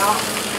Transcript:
Now,